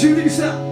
shooting star.